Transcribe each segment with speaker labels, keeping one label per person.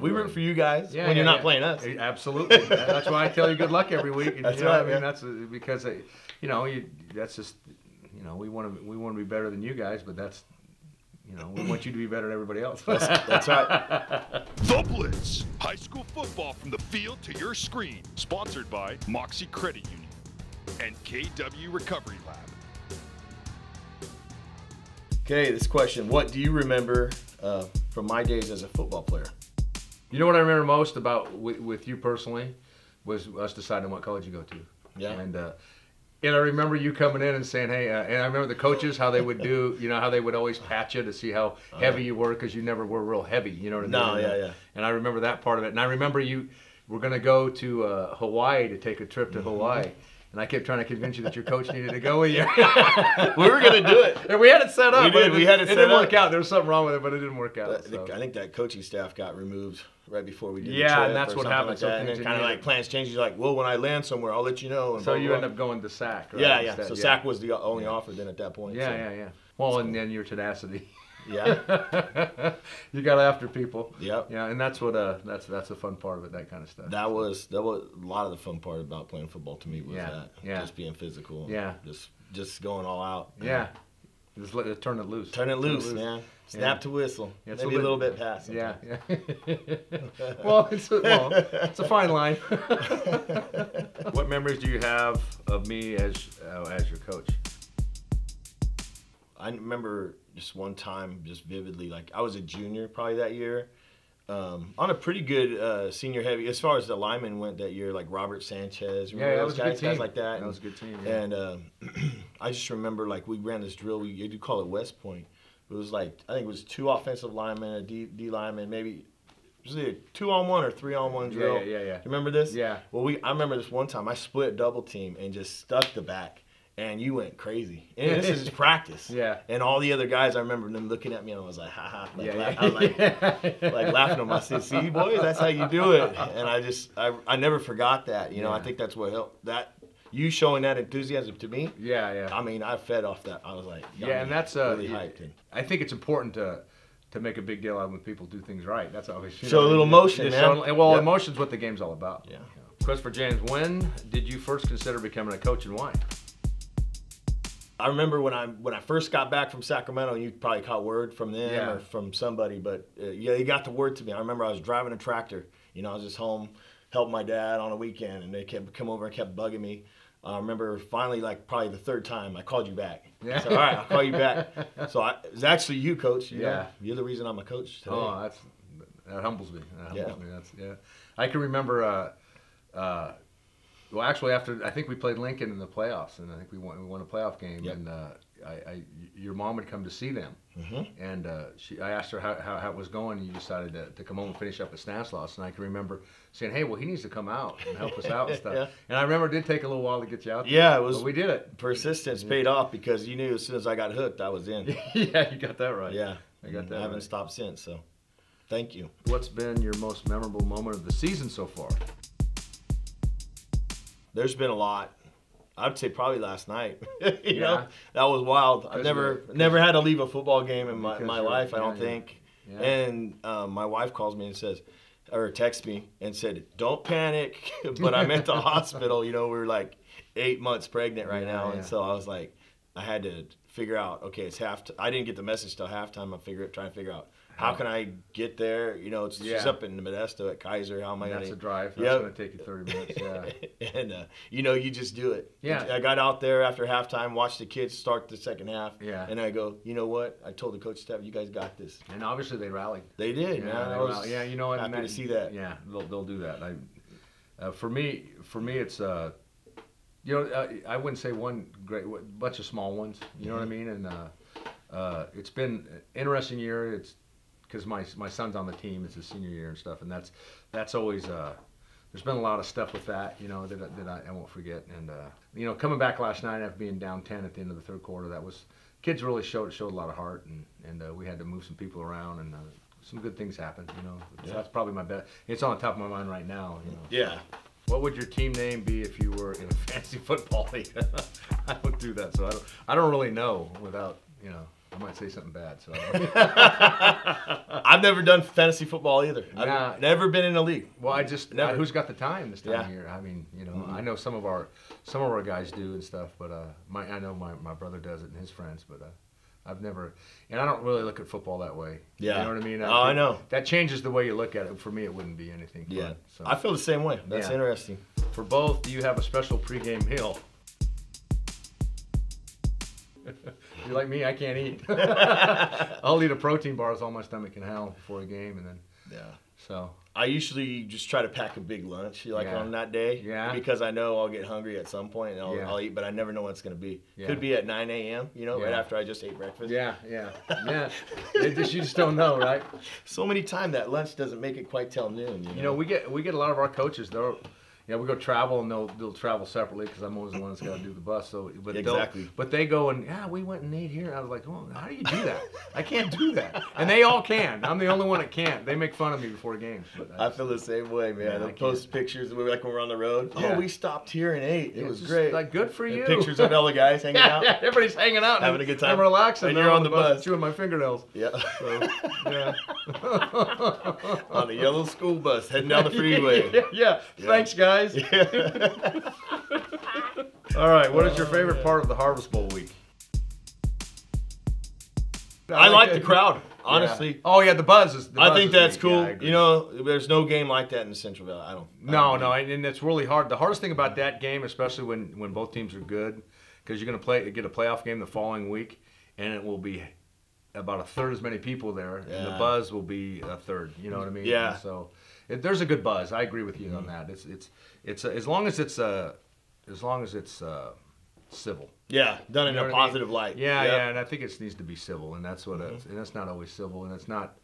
Speaker 1: We root for you guys
Speaker 2: Yeah,
Speaker 1: when
Speaker 2: yeah,
Speaker 1: you're not
Speaker 2: yeah.
Speaker 1: playing us.
Speaker 2: Absolutely. that's why I tell you good luck every week. And,
Speaker 1: That's
Speaker 2: you know
Speaker 1: right,
Speaker 2: I mean, that's uh, because uh, you know you, that's just you know we want to we want to be better than you guys, but that's you know we want you to be better than everybody else.
Speaker 1: That's right.
Speaker 3: The Blitz, high school football from the field to your screen. Sponsored by Mocse Credit Union and KW Recovery Lab.
Speaker 1: Okay, this question: What do you remember uh, from my days as a football player?
Speaker 2: You know what I remember most about with, with you personally was us deciding what college you go to.
Speaker 1: Yeah.
Speaker 2: And uh, and I remember you coming in and saying, "Hey," uh, and I remember the coaches how they would do, you know, how they would always pat you to see how heavy you were because you never were real heavy. You know what I mean?
Speaker 1: No,
Speaker 2: And,
Speaker 1: yeah,
Speaker 2: uh,
Speaker 1: yeah.
Speaker 2: And I remember that part of it. And I remember you were going to go to uh, Hawaii to take a trip
Speaker 1: Mm-hmm.
Speaker 2: to Hawaii. And I kept trying to convince you that your coach needed to go with you.
Speaker 1: We were gonna do it.
Speaker 2: and we had it set up.
Speaker 1: We did, we had it
Speaker 2: It
Speaker 1: set
Speaker 2: didn't
Speaker 1: up.
Speaker 2: work out. There was something wrong with it, but it didn't work out.
Speaker 1: I
Speaker 2: so.
Speaker 1: I think that coaching staff got removed right before we did
Speaker 2: Yeah, and that's what happened,
Speaker 1: Like
Speaker 2: so
Speaker 1: that. And then kind of like plans change. You're like, well, when I land somewhere, I'll let you know. And
Speaker 2: So
Speaker 1: blah,
Speaker 2: you
Speaker 1: blah,
Speaker 2: end up going to SAC, right?
Speaker 1: Yeah, yeah.
Speaker 2: instead?
Speaker 1: So SAC was the only offer then at that point.
Speaker 2: Yeah,
Speaker 1: so.
Speaker 2: yeah, yeah. Well, and then your tenacity.
Speaker 1: Yeah.
Speaker 2: you got after people.
Speaker 1: Yep.
Speaker 2: Yeah, and that's what uh that's that's the fun part of it, that kind of stuff.
Speaker 1: That was that was a lot of the fun part about playing football to me was
Speaker 2: Yeah,
Speaker 1: that
Speaker 2: yeah.
Speaker 1: just being physical.
Speaker 2: Yeah.
Speaker 1: Just just going all out.
Speaker 2: yeah. Just let it turn it loose.
Speaker 1: Turn it loose, man. Snap
Speaker 2: Yeah.
Speaker 1: to whistle.
Speaker 2: Yeah,
Speaker 1: Maybe
Speaker 2: a
Speaker 1: little
Speaker 2: bit-
Speaker 1: bit past.
Speaker 2: Yeah, yeah. well, it's a, well, it's a fine line. what memories do you have of me as uh, as your coach?
Speaker 1: I remember just one time, just vividly, like I was a junior probably that year, um, on a pretty good uh, senior heavy as far as the linemen went that year, like Robert Sanchez, remember
Speaker 2: Yeah,
Speaker 1: those
Speaker 2: was a good
Speaker 1: guys, guys like that.
Speaker 2: That was a good team, yeah.
Speaker 1: And uh, I just remember like we ran this drill. We you do call it West Point. It was like I think it was two offensive linemen, a D, D lineman, maybe. Was it two on one or three on one drill?
Speaker 2: yeah, yeah, yeah.
Speaker 1: You remember this?
Speaker 2: Yeah.
Speaker 1: Well, we I remember this one time I split double team and just stuck the back, and you went crazy. And this is practice.
Speaker 2: Yeah.
Speaker 1: And all the other guys, I remember them looking at me and I was like, ha ha. Like,
Speaker 2: Yeah,
Speaker 1: la-
Speaker 2: yeah.
Speaker 1: I was like, like laughing at myself. See, boys, that's how you do it. And I just, I, I never forgot that. You know, I think that's what helped. That you showing that enthusiasm to me.
Speaker 2: Yeah, yeah.
Speaker 1: I mean, I fed off that. I was like, got
Speaker 2: Yeah, and that's uh,
Speaker 1: really hyped. And,
Speaker 2: I think it's important to to make a big deal out of when people do things right. That's always you
Speaker 1: Show a little emotion, man.
Speaker 2: show- well,
Speaker 1: Yep.
Speaker 2: emotion's what the game's all about.
Speaker 1: Yeah.
Speaker 2: Christopher James, when did you first consider becoming a coach and why?
Speaker 1: I remember when I when I first got back from Sacramento, you probably caught word from them
Speaker 2: Yeah.
Speaker 1: or from somebody, but uh, yeah, you got the word to me. I remember I was driving a tractor. You know, I was just home helping my dad on a weekend, and they kept come over and kept bugging me. I remember finally, like probably the third time, I called you back.
Speaker 2: Yeah.
Speaker 1: I said, "All right, I'll call you back." So I, it's actually you, coach. You know,
Speaker 2: Yeah.
Speaker 1: you're the reason I'm a coach today.
Speaker 2: Oh, that's that humbles me. That humbles
Speaker 1: Yeah.
Speaker 2: me. That's yeah. I can remember. Uh, uh, well, actually, after I think we played Lincoln in the playoffs, and I think we won. We won a playoff game,
Speaker 1: Yep.
Speaker 2: and uh, I, I, your mom would come to see them,
Speaker 1: Mhm.
Speaker 2: and uh, she, I asked her how, how, how it was going, and you decided to, to come home and finish up at Stanislaus, and I can remember saying, "Hey, well, he needs to come out and help us out and stuff."
Speaker 1: Yeah.
Speaker 2: And I remember it did take a little while to get you out. there,
Speaker 1: Yeah, it was-
Speaker 2: But we did it.
Speaker 1: Persistence paid off because you knew as soon as I got hooked, I was in.
Speaker 2: yeah, you got that right.
Speaker 1: Yeah,
Speaker 2: I got that
Speaker 1: I haven't
Speaker 2: right.
Speaker 1: stopped since. So, thank you.
Speaker 2: What's been your most memorable moment of the season so far?
Speaker 1: There's been a lot. I'd say probably last night. you
Speaker 2: Yeah.
Speaker 1: know, that was wild. I've never never had to leave a football game in my, my life. I don't
Speaker 2: yeah.
Speaker 1: think.
Speaker 2: Yeah.
Speaker 1: And um, my wife calls me and says, or texts me and said, "Don't panic." but I'm at the hospital. You know, we're like eight months pregnant right now, and so I was like, I had to figure out. Okay, it's half. I didn't get the message till halftime. I figure it trying to figure out. How can I get there? You know, it's
Speaker 2: Yeah.
Speaker 1: up in Modesto at Kaiser. How am I
Speaker 2: that's
Speaker 1: to
Speaker 2: a drive. That's
Speaker 1: Yep.
Speaker 2: going to take you 30 minutes. Yeah.
Speaker 1: and uh, you know, you just do it.
Speaker 2: Yeah.
Speaker 1: I got out there after halftime, watched the kids start the second half.
Speaker 2: Yeah.
Speaker 1: And I go, you know what? I told the coach staff, you guys got this.
Speaker 2: And obviously they rallied.
Speaker 1: They did,
Speaker 2: Yeah, they
Speaker 1: I
Speaker 2: rallied. yeah, you know what?
Speaker 1: happy
Speaker 2: and
Speaker 1: to see that.
Speaker 2: Yeah, they'll, they'll do that. I, uh, for me, for me, it's uh, you know, uh, I wouldn't say one great, a bunch of small ones. You know what I
Speaker 1: Mm-hmm.
Speaker 2: mean? And uh, uh, it's been an interesting year. It's because my my son's on the team. It's his senior year and stuff, and that's that's always. Uh, there's been a lot of stuff with that, you know, that, that I, I won't forget. And uh, you know, coming back last night after being down 10 at the end of the third quarter, that was kids really showed showed a lot of heart, and and uh, we had to move some people around, and uh, some good things happened. You know, so that's probably my best. It's on the top of my mind right now. You know,
Speaker 1: Yeah.
Speaker 2: what would your team name be if you were in a fantasy football league? I don't do that, so I don't. I don't really know without you know. I might say something bad. So
Speaker 1: I've never done fantasy football either. I've
Speaker 2: Nah.
Speaker 1: never been in a league.
Speaker 2: well, I just
Speaker 1: Never.
Speaker 2: who's got the time this time
Speaker 1: Yeah.
Speaker 2: of year? I mean, you know, I know some of our some of our guys do and stuff, but uh, my I know my, my brother does it and his friends, but uh, I've never, and I don't really look at football that way.
Speaker 1: Yeah.
Speaker 2: you know what I mean.
Speaker 1: Oh, I know.
Speaker 2: That changes the way you look at it. For me, it wouldn't be anything. Fun,
Speaker 1: Yeah,
Speaker 2: so.
Speaker 1: I feel the same way. That's
Speaker 2: Yeah.
Speaker 1: interesting.
Speaker 2: For both, do you have a special pregame meal? you like me? I can't eat. I'll eat a protein bar as all my stomach can handle before a game, and then
Speaker 1: Yeah.
Speaker 2: so
Speaker 1: I usually just try to pack a big lunch, like
Speaker 2: Yeah.
Speaker 1: on that day.
Speaker 2: Yeah.
Speaker 1: Because I know I'll get hungry at some point and I'll,
Speaker 2: Yeah.
Speaker 1: I'll eat, but I never know what it's going to be.
Speaker 2: Yeah.
Speaker 1: Could be at 9 a.m., you know, right after I just ate breakfast.
Speaker 2: yeah, yeah, yeah. It just, you just don't know, right?
Speaker 1: So many times that lunch doesn't make it quite till noon. You know,
Speaker 2: You know, we get we get a lot of our coaches. They're, know, we go travel and they'll they'll travel separately because I'm always the one that's got to do the bus. So, but
Speaker 1: Exactly.
Speaker 2: But they go and yeah, we went and ate here. I was like, oh, how do you do that? I can't do that. And they all can. I'm the only one that can't. They make fun of me before games. But
Speaker 1: I feel the same way, man.
Speaker 2: Yeah, I
Speaker 1: They'll
Speaker 2: can't.
Speaker 1: post pictures, we like when we're on the road.
Speaker 2: Oh, yeah.
Speaker 1: Oh, we stopped here and ate. It
Speaker 2: Yeah,
Speaker 1: was great.
Speaker 2: Like good for
Speaker 1: And
Speaker 2: you.
Speaker 1: Pictures of all the guys hanging
Speaker 2: yeah,
Speaker 1: out.
Speaker 2: yeah, everybody's hanging out, and
Speaker 1: Having a good time.
Speaker 2: and relaxing.
Speaker 1: And you're on the bus.
Speaker 2: chewing my fingernails.
Speaker 1: Yeah.
Speaker 2: So, yeah.
Speaker 1: on the yellow school bus heading down the freeway.
Speaker 2: yeah, yeah. Thanks, guys. All right. What is your oh, favorite part of the Harvest Bowl week?
Speaker 1: I like the
Speaker 2: it.
Speaker 1: crowd,
Speaker 2: Yeah.
Speaker 1: honestly.
Speaker 2: Oh yeah, the buzz is. The
Speaker 1: I
Speaker 2: buzz
Speaker 1: think
Speaker 2: is
Speaker 1: that's
Speaker 2: neat.
Speaker 1: cool.
Speaker 2: Yeah,
Speaker 1: you know, there's no game like that in the Central Valley. I don't. I
Speaker 2: No,
Speaker 1: don't
Speaker 2: no, and, and it's really hard. The hardest thing about that game, especially when when both teams are good, because you're going to play get a playoff game the following week, and it will be about a third as many people there, and the buzz will be a third. You know what I mean?
Speaker 1: Yeah.
Speaker 2: And so it, there's a good buzz. I agree with you on mm-hmm. that. It's it's it's uh, as long as it's uh, as long as it's uh, civil.
Speaker 1: Yeah, done in
Speaker 2: You know
Speaker 1: a
Speaker 2: what I mean?
Speaker 1: positive light.
Speaker 2: Yeah,
Speaker 1: Yep.
Speaker 2: yeah, and I think it needs to be civil, and that's what it's, and it's not always civil, and it's not.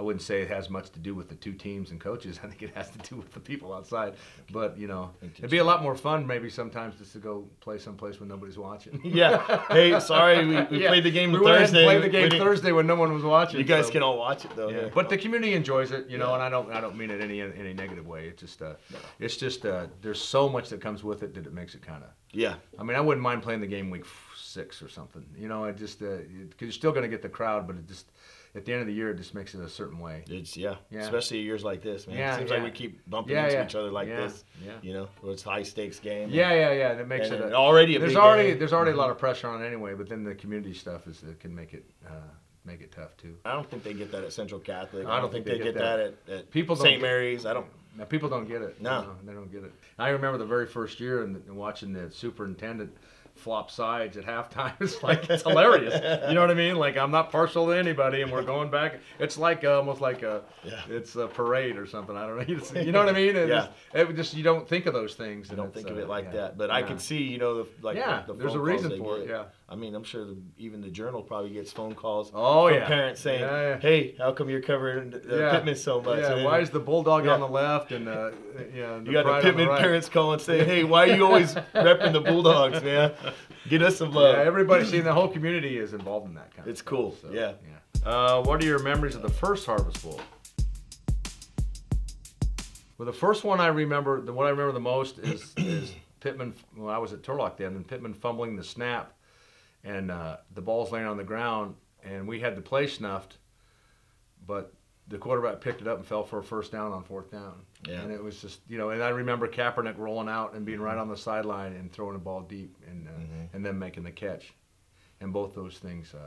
Speaker 2: I wouldn't say it has much to do with the two teams and coaches. I think it has to do with the people outside. But you know, it'd be a lot more fun maybe sometimes just to go play someplace when nobody's watching.
Speaker 1: Yeah. Hey, sorry, we, we
Speaker 2: Yeah.
Speaker 1: played the game
Speaker 2: we
Speaker 1: Thursday.
Speaker 2: played the game Thursday when no one was watching.
Speaker 1: You guys
Speaker 2: so-
Speaker 1: can all watch it though.
Speaker 2: yeah.
Speaker 1: yeah.
Speaker 2: But the community enjoys it, you know,
Speaker 1: Yeah.
Speaker 2: and I don't, I don't mean it any any negative way. It's just, uh, it's just, uh, there's so much that comes with it that it makes it kind of.
Speaker 1: yeah,
Speaker 2: I mean, I wouldn't mind playing the game week six or something. You know, it just because you're still going to get the crowd, but it just at the end of the year, it just makes it a certain way.
Speaker 1: it's yeah.
Speaker 2: Yeah.
Speaker 1: Especially years like this, man.
Speaker 2: Yeah,
Speaker 1: it seems
Speaker 2: yeah.
Speaker 1: like we keep bumping
Speaker 2: Yeah,
Speaker 1: into each other like this.
Speaker 2: yeah.
Speaker 1: You know, it's high stakes game.
Speaker 2: Yeah, yeah, yeah. And it makes
Speaker 1: And,
Speaker 2: it a,
Speaker 1: already a
Speaker 2: there's already
Speaker 1: game.
Speaker 2: there's already a lot of pressure on it anyway. But then the community stuff is it can make it uh, make it tough too.
Speaker 1: I don't think they get that at Central Catholic.
Speaker 2: I don't think they get
Speaker 1: that, at, at
Speaker 2: People
Speaker 1: St. Mary's. I don't.
Speaker 2: Now people don't get it.
Speaker 1: No.
Speaker 2: Know, they don't get it. I remember the very first year and watching the superintendent flop sides at halftime. It's like it's hilarious. You know what I mean? Like I'm not partial to anybody, and we're going back. It's like uh, almost like a
Speaker 1: Yeah.
Speaker 2: it's a parade or something. I don't know. It's- you know what I mean? It
Speaker 1: Yeah.
Speaker 2: just, it just you don't think of those things.
Speaker 1: I
Speaker 2: and
Speaker 1: don't think of
Speaker 2: uh,
Speaker 1: it like
Speaker 2: yeah.
Speaker 1: that, but I
Speaker 2: Yeah.
Speaker 1: can see, you know, the like
Speaker 2: Yeah,
Speaker 1: the, the
Speaker 2: there's a reason for it, yeah.
Speaker 1: I mean, I'm sure the, even the Journal probably gets phone calls.
Speaker 2: Oh,
Speaker 1: from
Speaker 2: yeah.
Speaker 1: parents saying,
Speaker 2: Yeah, yeah.
Speaker 1: "Hey, how come you're covering the
Speaker 2: Yeah.
Speaker 1: Pitman so much?"
Speaker 2: Yeah,
Speaker 1: And
Speaker 2: why is the bulldog on the left and uh, yeah, the
Speaker 1: you got the Pitman
Speaker 2: right?
Speaker 1: parents calling and saying, "Hey, why are you always repping the Bulldogs, man? Get us some love."
Speaker 2: Yeah, everybody, see, the whole community is involved in that kind of
Speaker 1: It's
Speaker 2: stuff,
Speaker 1: cool, yeah.
Speaker 2: yeah. Uh, what are your memories of the first Harvest Bowl? Well, the first one I remember, the one I remember the most is is Pitman. Well, I was at Turlock then, and Pitman fumbling the snap, and uh, the ball's laying on the ground, and we had the play snuffed, but the quarterback picked it up and fell for a first down on fourth down.
Speaker 1: Yeah.
Speaker 2: And it was just, you know, and I remember Kaepernick rolling out and being right on the sideline and throwing the ball deep and uh,
Speaker 1: Mm-hmm.
Speaker 2: and then making the catch. And both those things uh,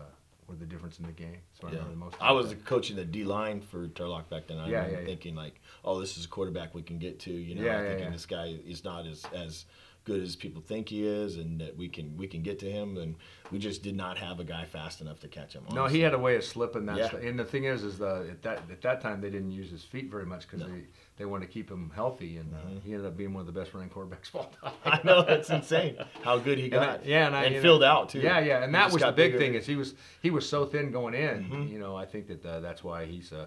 Speaker 2: were the difference in the game. So I
Speaker 1: Yeah.
Speaker 2: remember the most.
Speaker 1: I was
Speaker 2: that.
Speaker 1: coaching the D line for Turlock back then. I
Speaker 2: Yeah,
Speaker 1: remember
Speaker 2: yeah,
Speaker 1: thinking like, "Oh, this is a quarterback we can get to." You know,
Speaker 2: Yeah,
Speaker 1: thinking this guy is not as as good as people think he is, and that we can we can get to him. And we just did not have a guy fast enough to catch him.
Speaker 2: No, he had a way of slipping that.
Speaker 1: Yeah.
Speaker 2: stuff. And the thing is, is the at that at that time they didn't use his feet very much because
Speaker 1: No. Mm-hmm.
Speaker 2: they they wanted to keep him healthy, and uh, he ended up being one of the best running quarterbacks of all time.
Speaker 1: I know that's insane how good he
Speaker 2: And
Speaker 1: got.
Speaker 2: I- yeah, and, I, know,
Speaker 1: filled out too.
Speaker 2: Yeah, yeah, and that was the big
Speaker 1: bigger.
Speaker 2: thing is he was he was so thin going in.
Speaker 1: Mm-hmm.
Speaker 2: You know, I think that uh, that's why he's uh,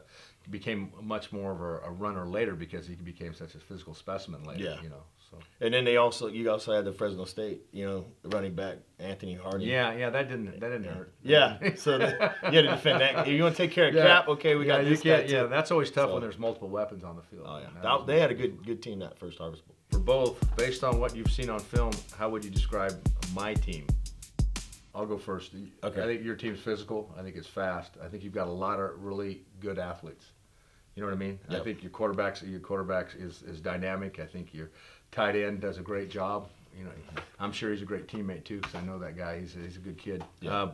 Speaker 2: became much more of a, a runner later because he became such a physical specimen later.
Speaker 1: Yeah.
Speaker 2: You know, so
Speaker 1: And then they also you also had the Fresno State, you know, running back Anthony Hardy.
Speaker 2: yeah, yeah, that didn't that didn't hurt.
Speaker 1: Yeah, so the, you had to defend that. If you want to take care of
Speaker 2: Yeah.
Speaker 1: Kap, okay, we
Speaker 2: yeah,
Speaker 1: got
Speaker 2: you
Speaker 1: this guy.
Speaker 2: Yeah, that's always tough
Speaker 1: So-
Speaker 2: when there's multiple weapons on the field.
Speaker 1: Oh yeah,
Speaker 2: That-
Speaker 1: they had a good good team that first Harvest Bowl.
Speaker 2: For both, based on what you've seen on film, how would you describe my team? I'll go first.
Speaker 1: Okay.
Speaker 2: I think your team's physical. I think it's fast. I think you've got a lot of really good athletes. You know what I mean? I think your quarterbacks, your quarterbacks is, is dynamic. I think your tight end does a great job. You know, I'm sure he's a great teammate too, because I know that guy. He's a, he's a good kid.
Speaker 1: Yeah.
Speaker 2: Um,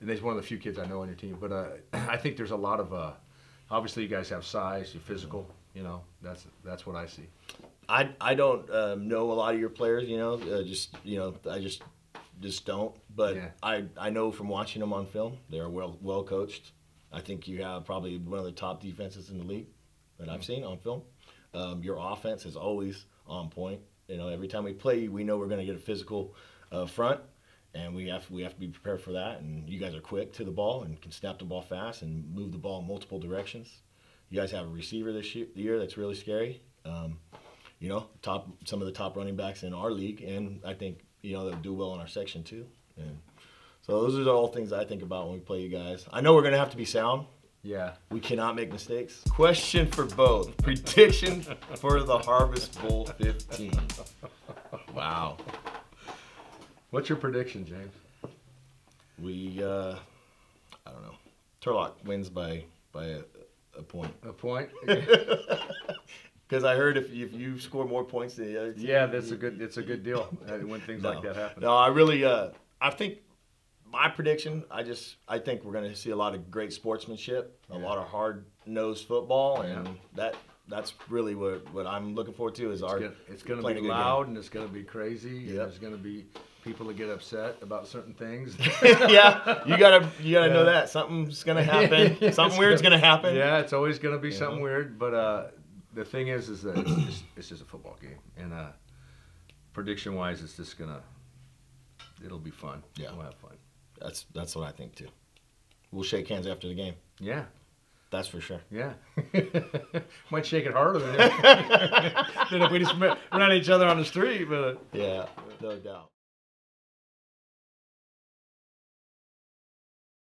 Speaker 2: and he's one of the few kids I know on your team. But uh, I think there's a lot of. Uh, obviously, you guys have size. You're physical. You know, that's that's what I see.
Speaker 1: I I don't um, know a lot of your players. You know, uh, just you know, I just just don't. But
Speaker 2: Yeah.
Speaker 1: I I know from watching them on film, they're well well coached. I think you have probably one of the top defenses in the league that I've seen on film. Um, your offense is always on point. You know, every time we play, we know we're going to get a physical uh, front, and we have we have to be prepared for that. And you guys are quick to the ball and can snap the ball fast and move the ball in multiple directions. You guys have a receiver this year, year that's really scary. Um, you know, top some of the top running backs in our league, and I think you know they'll do well in our section too. And so those are all things I think about when we play you guys. I know we're gonna have to be sound.
Speaker 2: Yeah.
Speaker 1: We cannot make mistakes. Question for both: prediction for the Harvest Bowl 15. Wow,
Speaker 2: What's your prediction, James?
Speaker 1: we uh, I don't know. Turlock wins by by a, a point
Speaker 2: A point?
Speaker 1: because I heard if if you score more points than the other team,
Speaker 2: yeah, that's a good. It's a good deal uh, when things
Speaker 1: No.
Speaker 2: like that happen.
Speaker 1: No, I really, uh, I think my prediction. I just, I think we're going to see a lot of great sportsmanship, a
Speaker 2: Yeah.
Speaker 1: lot of hard nosed football, and
Speaker 2: Yeah.
Speaker 1: that that's really what what I'm looking forward to is our.
Speaker 2: It's gonna, it's gonna be
Speaker 1: a good
Speaker 2: loud and it's gonna be crazy.
Speaker 1: Yep.
Speaker 2: there's gonna be people that get upset about certain things.
Speaker 1: yeah, you gotta you gotta know that something's gonna happen.
Speaker 2: It's
Speaker 1: Something weird's gonna happen.
Speaker 2: yeah, it's always gonna be
Speaker 1: You
Speaker 2: something weird. But uh, the thing is, is that it's just, it's just a football game, and uh, prediction wise, it's just gonna it'll be fun.
Speaker 1: Yeah.
Speaker 2: we'll have fun.
Speaker 1: That's that's what I think too. We'll shake hands after the game.
Speaker 2: Yeah,
Speaker 1: That's for sure.
Speaker 2: yeah. Might shake it harder than, than if we just met, ran each other on the street, but.
Speaker 1: Yeah, no doubt.